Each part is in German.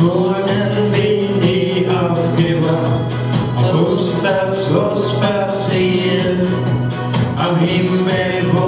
Morgen bin ich aufgewacht, da muss das was passiert? Am Himmel wo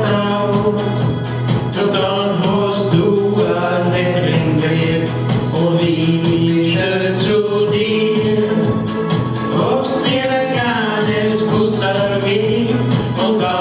Oh God.